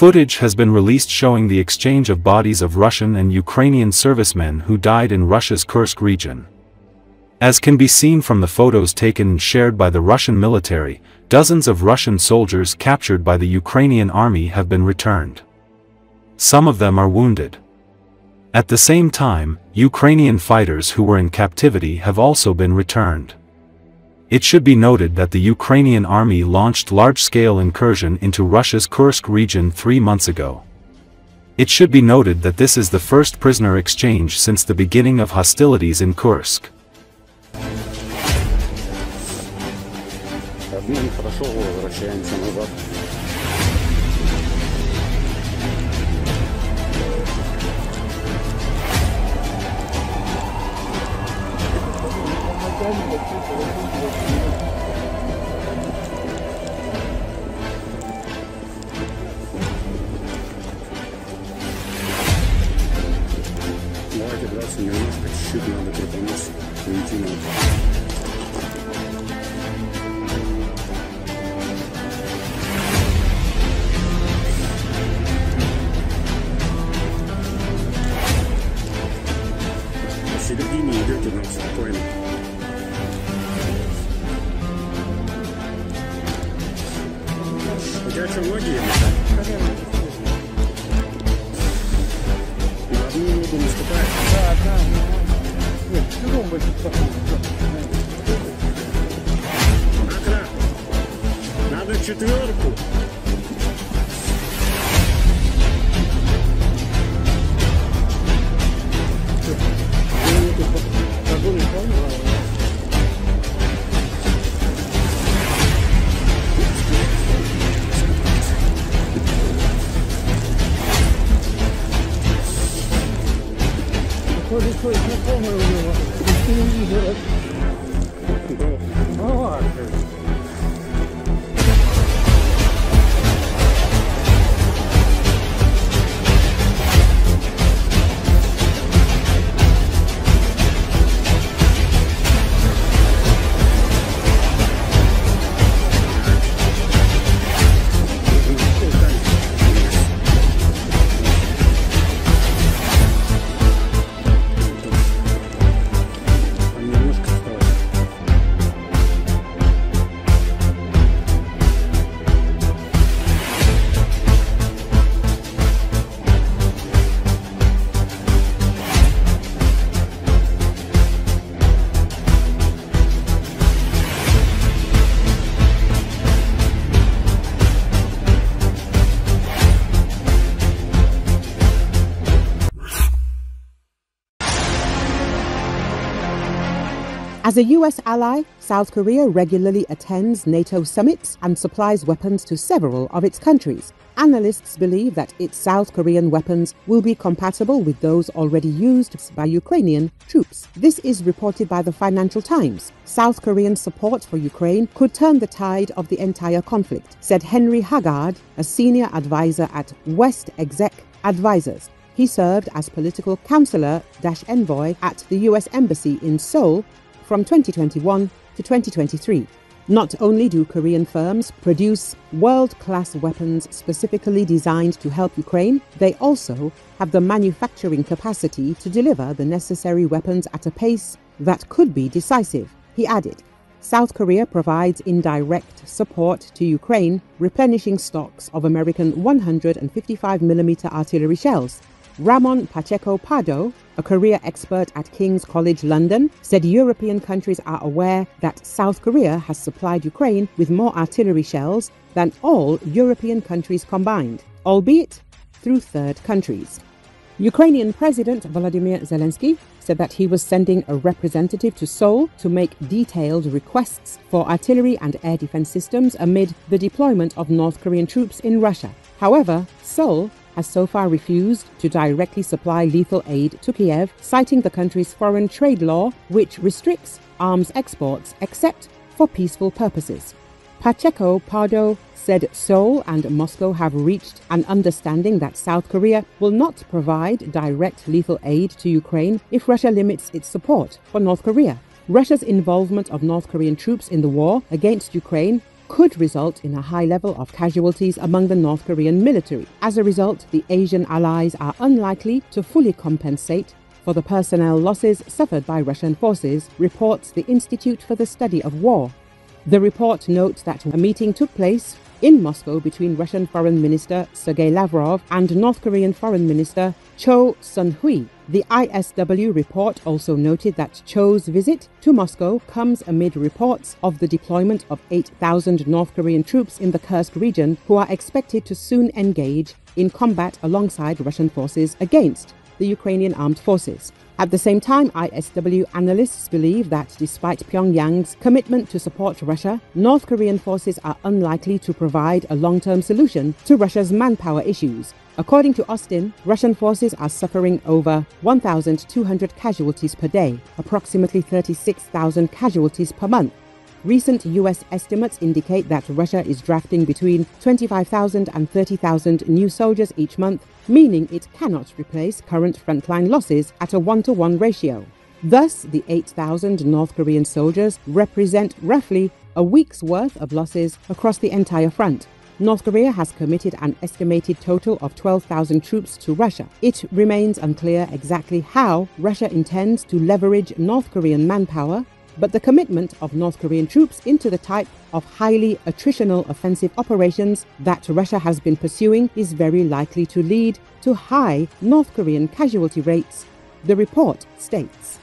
Footage has been released showing the exchange of bodies of Russian and Ukrainian servicemen who died in Russia's Kursk region. As can be seen from the photos taken and shared by the Russian military, dozens of Russian soldiers captured by the Ukrainian army have been returned. Some of them are wounded. At the same time, Ukrainian fighters who were in captivity have also been returned. It should be noted that the Ukrainian army launched large-scale incursion into Russia's Kursk region three months ago. It should be noted that this is the first prisoner exchange since the beginning of hostilities in Kursk. Обмен хорошо, возвращаемся назад. Драться немножко, чуть-чуть надо крутануться, уйти. В середине идете нам спокойно. У тебя что, ноги Нет, чудом будет Надо четверку. As a US ally, South Korea regularly attends NATO summits and supplies weapons to several of its countries. Analysts believe that its South Korean weapons will be compatible with those already used by Ukrainian troops. This is reported by the Financial Times. South Korean support for Ukraine could turn the tide of the entire conflict, said Henry Haggard, a senior advisor at West Exec Advisors. He served as political counselor envoy at the US Embassy in Seoul from 2021 to 2023. Not only do Korean firms produce world class weapons specifically designed to help Ukraine, they also have the manufacturing capacity to deliver the necessary weapons at a pace that could be decisive. He added, South Korea provides indirect support to Ukraine, replenishing stocks of American 155mm artillery shells. Ramon Pacheco Pardo, a Korea expert at King's College London, said European countries are aware that South Korea has supplied Ukraine with more artillery shells than all European countries combined, albeit through third countries. Ukrainian President Volodymyr Zelensky said that he was sending a representative to Seoul to make detailed requests for artillery and air defense systems amid the deployment of North Korean troops in Russia. However, Seoul has so far refused to directly supply lethal aid to Kiev, citing the country's foreign trade law, which restricts arms exports except for peaceful purposes. Pacheco Pardo said Seoul and Moscow have reached an understanding that South Korea will not provide direct lethal aid to Ukraine if Russia limits its support for North Korea. Russia's involvement of North Korean troops in the war against Ukraine could result in a high level of casualties among the North Korean military. As a result, the Asian allies are unlikely to fully compensate for the personnel losses suffered by Russian forces, reports the Institute for the Study of War. The report notes that a meeting took place in Moscow between Russian Foreign Minister Sergei Lavrov and North Korean Foreign Minister Cho Sun-hui. The ISW report also noted that Cho's visit to Moscow comes amid reports of the deployment of 8,000 North Korean troops in the Kursk region who are expected to soon engage in combat alongside Russian forces against the Ukrainian armed forces. At the same time, ISW analysts believe that despite Pyongyang's commitment to support Russia, North Korean forces are unlikely to provide a long term solution to Russia's manpower issues. According to Austin, Russian forces are suffering over 1,200 casualties per day, approximately 36,000 casualties per month, Recent US estimates indicate that Russia is drafting between 25,000 and 30,000 new soldiers each month, meaning it cannot replace current frontline losses at a 1 to 1 ratio. Thus, the 8,000 North Korean soldiers represent roughly a week's worth of losses across the entire front. North Korea has committed an estimated total of 12,000 troops to Russia. It remains unclear exactly how Russia intends to leverage North Korean manpower but the commitment of North Korean troops into the type of highly attritional offensive operations that Russia has been pursuing is very likely to lead to high North Korean casualty rates, the report states.